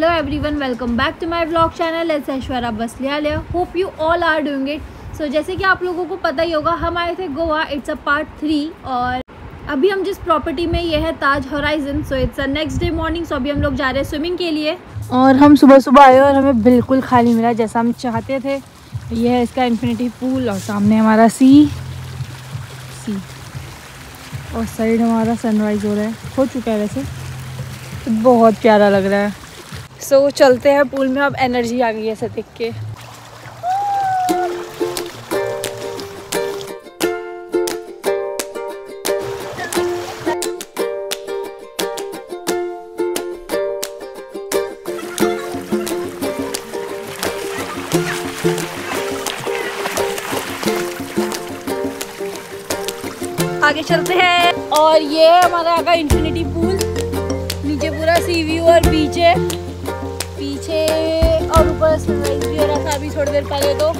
Hello everyone, welcome back to my vlog channel. It's Aishwarya Basliya hope you all are doing it so जैसे कि आप लोगों को पता ही होगा हम आए थे Goa it's a part three और अभी हम जिस प्रॉपर्टी में ये है Taj Horizon so it's a next day morning so अभी हम लोग जा रहे हैं स्विमिंग के लिए। और हम सुबह सुबह आए और हमें बिल्कुल खाली मिला जैसा हम चाहते थे। ये है इसका इन्फिनिटी पूल और सामने हमारा सी सी और साइड हमारा सनराइज हो रहा है। हो चुका है वैसे। तो बहुत प्यारा लग रहा है। सो so, चलते हैं पूल में अब एनर्जी आ गई है ऐसे देख के। आगे चलते हैं और ये हमारा आगे इन्फिनिटी पूल नीचे पूरा सी व्यू और बीच है। पीछे और ऊपर सनराइज भी हो रहा था, अभी थोड़ी देर पहले तो।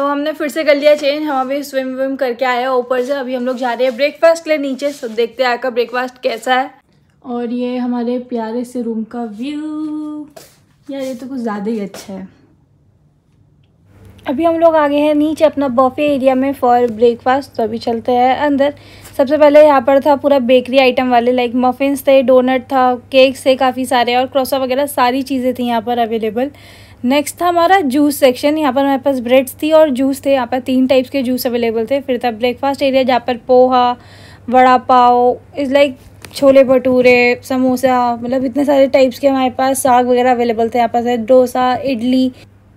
हमने फिर से कर लिया चेंज हम अभी स्विम विम करके आए हैं ऊपर से, अभी हम लोग जा रहे हैं ब्रेकफास्ट के लिए नीचे सो देखते हैं आकर ब्रेकफास्ट कैसा है। और ये हमारे प्यारे से रूम का व्यू यार, ये तो कुछ ज़्यादा ही अच्छा है। अभी हम लोग आ गए हैं नीचे अपना बॉफे एरिया में फॉर ब्रेकफास्ट तो अभी चलते हैं अंदर। सबसे पहले यहाँ पर था पूरा बेकरी आइटम वाले लाइक मफिन्स थे डोनट था केक्स थे काफ़ी सारे, और क्रोसा वगैरह सारी चीज़ें थी यहाँ पर अवेलेबल नेक्स्ट था हमारा जूस सेक्शन यहाँ पर हमारे पास ब्रेड्स थी और जूस थे, यहाँ पर तीन टाइप्स के जूस अवेलेबल थे। फिर था ब्रेकफास्ट एरिया जहाँ पर पोहा, वड़ा पाव इज़ लाइक छोले भटूरे, समोसा मतलब इतने सारे टाइप्स के हमारे पास साग वगैरह अवेलेबल थे। यहाँ पर डोसा, इडली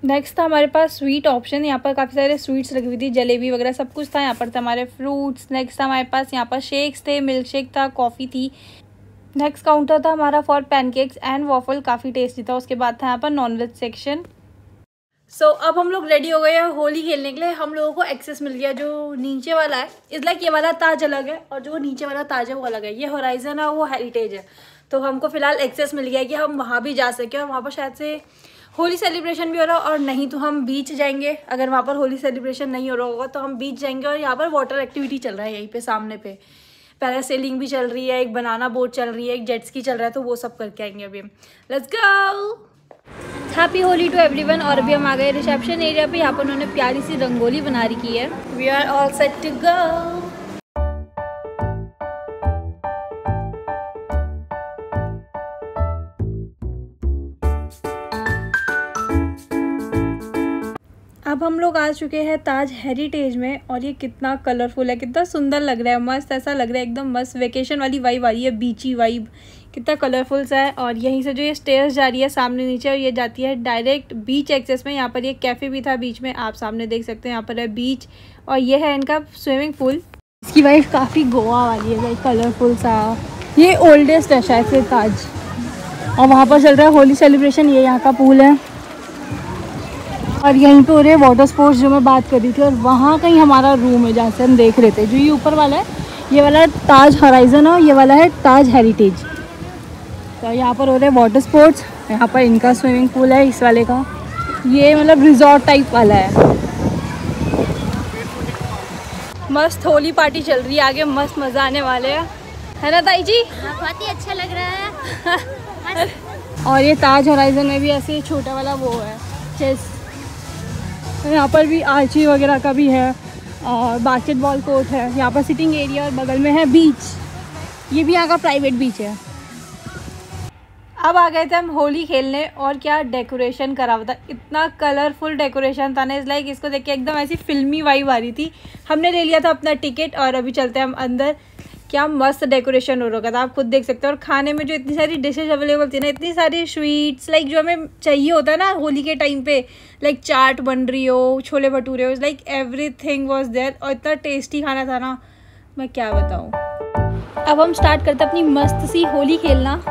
नेक्स्ट था हमारे पास स्वीट ऑप्शन यहाँ पर काफ़ी सारे स्वीट्स रखी हुई थी जलेबी वगैरह सब कुछ था यहाँ पर था हमारे फ्रूट्स नेक्स्ट था हमारे पास यहाँ पर शेक्स थे मिल्क शेक था कॉफ़ी थी. नेक्स्ट काउंटर था हमारा फॉर पैनकेक्स एंड वॉफल काफ़ी टेस्टी था. उसके बाद था यहाँ पर नॉनवेज सेक्शन सो so, अब हम लोग रेडी हो गए हैं होली खेलने के लिए. हम लोगों को एक्सेस मिल गया जो नीचे वाला है. इस लाइक ये वाला ताज अलग है और जो नीचे वाला ताज है वो अलग है. ये होराइजन है वो हेरिटेज है. तो हमको फ़िलहाल एक्सेस मिल गया कि हम वहाँ भी जा सकें और वहाँ पर शायद से होली सेलिब्रेशन भी हो रहा है और नहीं तो हम बीच जाएँगे। अगर वहाँ पर होली सेलिब्रेशन नहीं हो रहा होगा तो हम बीच जाएँगे और यहाँ पर वाटर एक्टिविटी चल रहा है यहीं पे, सामने पे। पैरासेलिंग भी चल रही है, एक बनाना बोट चल रही है, एक जेट्स की चल रहा है तो वो सब करके आएँगे अभी हम। Let's go happy Holi to everyone और अभी हम आ गए रिसेप्शन एरिया पे। यहाँ पर उन्होंने प्यारी सी रंगोली बना रखी है। We are all set to go अब हम लोग आ चुके हैं ताज हेरिटेज में और ये कितना कलरफुल है, कितना सुंदर लग रहा है, मस्त ऐसा लग रहा है, एकदम मस्त वेकेशन वाली वाइब आ रही है बीची वाइब कितना कलरफुल सा है और यहीं से जो ये स्टेयर्स जा रही है सामने नीचे और ये जाती है डायरेक्ट बीच एक्सेस में, यहाँ पर ये कैफ़े भी था बीच में, आप सामने देख सकते हैं, यहाँ पर है बीच और ये है इनका स्विमिंग पूल इसकी वाइफ काफ़ी गोवा वाली है लाइक कलरफुल सा। ये ओल्डेस्ट है शायद से ताज। और वहाँ पर चल रहा है होली सेलिब्रेशन ये यहाँ का पूल है। और यहीं पे हो रहे वाटर स्पोर्ट्स जो मैं बात कर रही थी और वहाँ कहीं हमारा रूम है जहाँ से हम देख रहे थे जो ये ऊपर वाला है ये वाला है ताज हराइजन और ये वाला है ताज हेरिटेज तो यहाँ पर हो रहे वाटर स्पोर्ट्स यहाँ पर इनका स्विमिंग पूल है इस वाले का। ये मतलब रिजॉर्ट टाइप वाला है। मस्त होली पार्टी चल रही है आगे मस्त मज़ा आने वाले हैं। है ना ताई जी? बहुत ही अच्छा लग रहा है। और ये ताज हराइजन में भी ऐसे छोटा वाला वो है चेस यहाँ पर भी आर्ची वगैरह का भी है, और बास्केटबॉल कोर्ट है। यहाँ पर सिटिंग एरिया और बगल में है बीच ये भी यहाँ का प्राइवेट बीच है। अब आ गए थे हम होली खेलने, और क्या डेकोरेशन करा हुआ था। इतना कलरफुल डेकोरेशन था ना, इस लाइक इसको देख के एकदम ऐसी फिल्मी वाइब आ रही थी। हमने ले लिया था अपना टिकट और अभी चलते हैं हम अंदर। क्या मस्त डेकोरेशन हो रखा था आप खुद देख सकते हो और खाने में जो इतनी सारी डिशेज अवेलेबल थी ना, इतनी सारी स्वीट्स लाइक जो हमें चाहिए होता है ना होली के टाइम पे लाइक चाट बन रही हो, छोले भटूरे हो like everything was there और इतना टेस्टी खाना था ना। मैं क्या बताऊँ। अब हम स्टार्ट करते अपनी मस्त सी होली खेलना।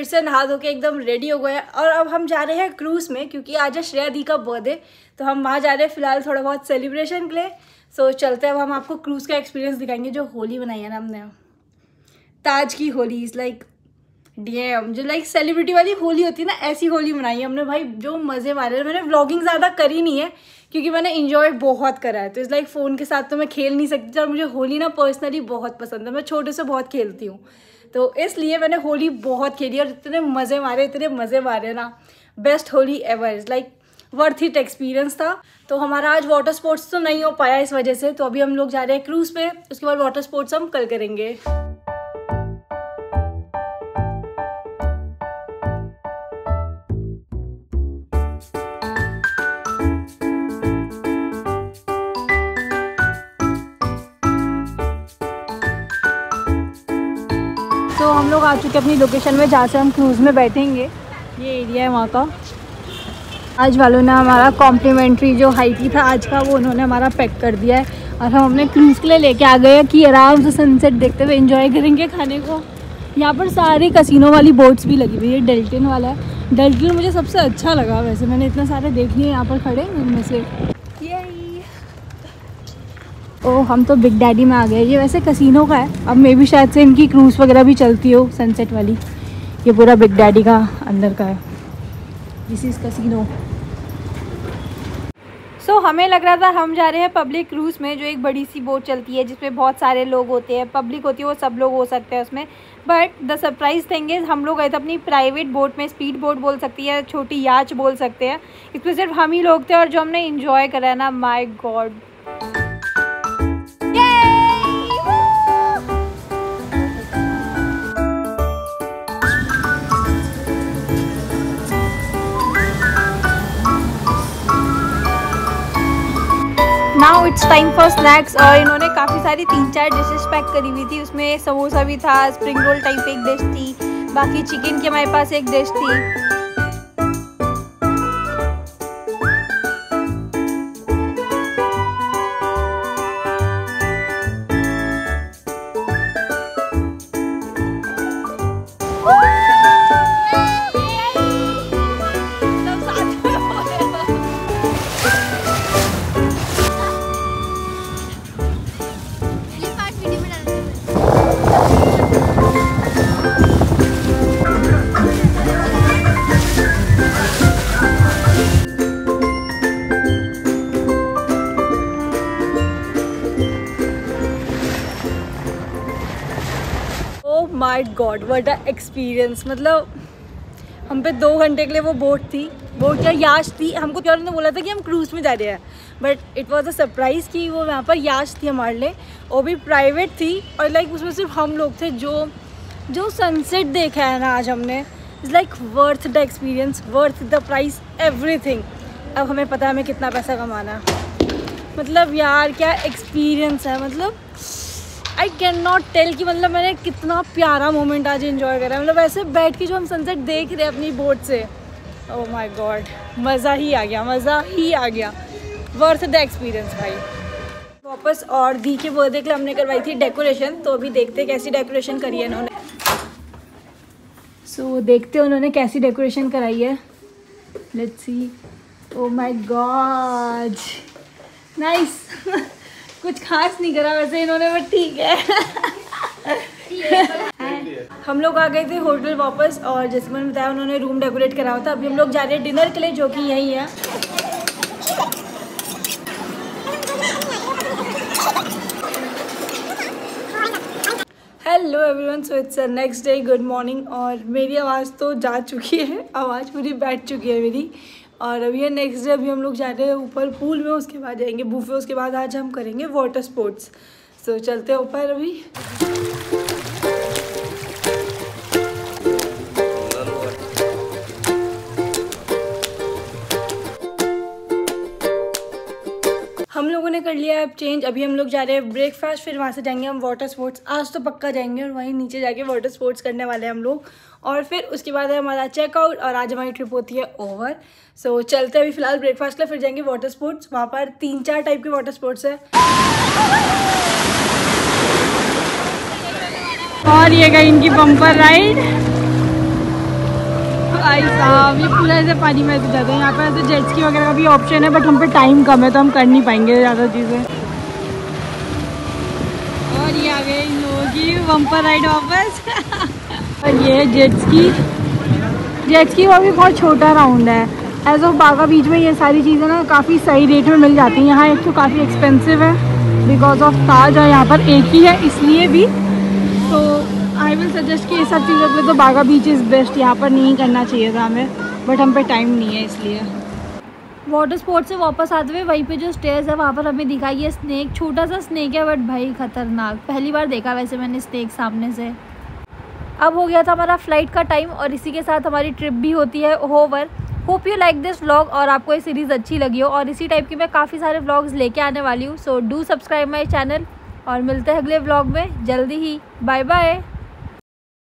फिर से नहा धो के एकदम रेडी हो गए। और अब हम जा रहे हैं क्रूज़ में, क्योंकि आज है श्रेया दी का बर्थडे तो हम वहाँ जा रहे हैं फ़िलहाल थोड़ा बहुत सेलिब्रेशन के लिए। सो चलते हैं, अब हम आपको क्रूज़ का एक्सपीरियंस दिखाएँगे, जो होली बनाई है ना हमने। ताज की होली इज़ लाइक डीएम जो लाइक सेलिब्रिटी वाली होली होती है ना, ऐसी होली बनाई है हमने भाई, जो मज़े मारे मैंने व्लॉगिंग ज़्यादा करी नहीं है, क्योंकि मैंने इन्जॉय बहुत करा है। तो इस लाइक फ़ोन के साथ तो मैं खेल नहीं सकती, और मुझे होली ना पर्सनली बहुत पसंद है। मैं छोटे से बहुत खेलती हूँ। तो इसलिए मैंने होली बहुत खेली और इतने मज़े मारे, इतने मज़े मारे ना। Best Holi ever is like worth it experience था। तो हमारा आज वाटर स्पोर्ट्स तो नहीं हो पाया इस वजह से तो अभी हम लोग जा रहे हैं क्रूज़ पे, उसके बाद वाटर स्पोर्ट्स हम कल करेंगे। तो हम लोग आ चुके अपनी लोकेशन में, जहाँ से हम क्रूज़ में बैठेंगे। ये एरिया है वहाँ का। आज वालों ने हमारा कॉम्प्लीमेंट्री जो टी था, आज का वो उन्होंने हमारा पैक कर दिया है। और हम अपने क्रूज़ के लिए लेके आ गए कि आराम से सनसेट देखते हुए इन्जॉय करेंगे खाने को। यहाँ पर सारी कसिनो वाली बोट्स भी लगी हुई है डेल्टिन वाला। है डेल्टिन मुझे सबसे अच्छा लगा वैसे, मैंने इतने सारे देख लिए यहाँ पर खड़े, उनमें से। ओ, हम तो बिग डैडी में आ गए। ये वैसे कसिनो का है। अब मे भी शायद से इनकी क्रूज़ वगैरह भी चलती हो सनसेट वाली। ये पूरा बिग डैडी का अंदर का है। दिस इज़ कसिनो सो हमें लग रहा था हम जा रहे हैं पब्लिक क्रूज़ में, जो एक बड़ी सी बोट चलती है, जिसमें बहुत सारे लोग होते हैं। पब्लिक होती है, वो सब लोग हो सकते हैं उसमें। But the surprise thing is हम लोग गए थे अपनी प्राइवेट बोट में स्पीड बोट बोल सकती है, छोटी याच बोल सकते हैं। इसमें सिर्फ़ हम ही लोग थे और जो हमने इन्जॉय करा है ना my god it's time for snacks और इन्होंने काफ़ी सारी तीन चार डिशेस पैक करी हुई थी। उसमें समोसा भी था स्प्रिंग रोल टाइप एक डिश थी, बाकी चिकन की हमारे पास एक डिश थी। My god what a experience मतलब हम पे दो घंटे के लिए वो बोट थी। बोट या याश थी। हमको क्या ने बोला था कि हम क्रूज़ में जा रहे हैं। But it was a surprise कि वो यहाँ पर याश थी हमारे लिए। वो भी प्राइवेट थी और लाइक उसमें सिर्फ़ हम लोग थे जो जो सनसेट देखा है ना आज हमने। Is like worth the experience worth the price every अब हमें पता है हमें कितना पैसा कमाना मतलब यार, क्या एक्सपीरियंस है मतलब आई कैन नॉट टेल कि मतलब मैंने कितना प्यारा मोमेंट आज इन्जॉय करा है। मतलब ऐसे बैठ के जो हम सनसेट देख रहे हैं अपनी बोट से ओ माई गॉड मज़ा ही आ गया मज़ा ही आ गया। वर्थ द एक्सपीरियंस भाई। वापस और दी के बर्थडे के लिए हमने करवाई थी डेकोरेशन तो अभी देखते कैसी डेकोरेशन करी है इन्होंने। सो so, देखते उन्होंने कैसी डेकोरेशन कराई है। Let's see oh my god nice कुछ खास नहीं करा, वैसे इन्होंने, बट ठीक है। हम लोग आ गए थे होटल वापस, और जैसे मैंने बताया, उन्होंने रूम डेकोरेट करा हुआ था। अभी हम लोग जा रहे हैं डिनर के लिए, जो कि यही है। Hello everyone so it's next day good morning और मेरी आवाज़ तो जा चुकी है, आवाज़ पूरी बैठ चुकी है मेरी। और अभी नेक्स्ट डे अभी हम लोग जा रहे हैं ऊपर पूल में उसके बाद जाएँगे बूफे उसके बाद आज हम करेंगे वाटर स्पोर्ट्स सो so, चलते हैं ऊपर अभी। हम लोगों ने कर लिया है अब चेंज अभी हम लोग जा रहे हैं ब्रेकफास्ट फिर वहाँ से जाएँगे हम वाटर स्पोर्ट्स आज तो पक्का जाएँगे और वहीं नीचे जाके वाटर स्पोर्ट्स करने वाले हैं हम लोग। और फिर उसके बाद है हमारा चेकआउट और आज हमारी ट्रिप होती है ओवर सो so, चलते हैं अभी फ़िलहाल ब्रेकफास्ट के फिर जाएँगे वाटर स्पोर्ट्स वहाँ पर तीन चार टाइप के वाटर स्पोर्ट्स है। और ये गई इनकी बम्पर राइड आई साहब, ये पूरा ऐसे पानी में ऐसे जाते हैं। यहाँ पर ऐसे जेट्स की वगैरह का भी ऑप्शन है बट हम पे टाइम कम है तो हम कर नहीं पाएँगे ज़्यादा चीज़ें। और ये आ लोगों वम्पर राइड वापस। और ये है जेट्स की जेट्स की वो भी बहुत छोटा राउंड है। एज ऑफ़ बागा बीच में ये सारी चीज़ें ना काफ़ी सही रेट में मिल जाती हैं। यहाँ एक तो काफ़ी एक्सपेंसिव है बिकॉज़ ऑफ़ ताज और यहाँ पर एक ही है, इसलिए भी। तो आई विल सजेस्ट कि ये सब चीज़ों के तो बागा बीच इज़ बेस्ट, यहाँ पर नहीं करना चाहिए था हमें, बट हम पे टाइम नहीं है इसलिए। वाटर स्पोर्ट से वापस आते हुए वहीं पे जो स्टेयर्स है, वहाँ पर हमें दिखाई है स्नेक छोटा सा स्नेक है बट भाई खतरनाक। पहली बार देखा वैसे मैंने स्नेक सामने से। अब हो गया था हमारा फ़्लाइट का टाइम और इसी के साथ हमारी ट्रिप भी होती है over hope you like this vlog और आपको ये सीरीज़ अच्छी लगी हो। और इसी टाइप की मैं काफ़ी सारे व्लॉग्स लेके आने वाली हूँ so do subscribe my channel और मिलते हैं अगले व्लॉग में। जल्दी ही बाय बाय